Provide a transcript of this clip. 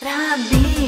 Trabi.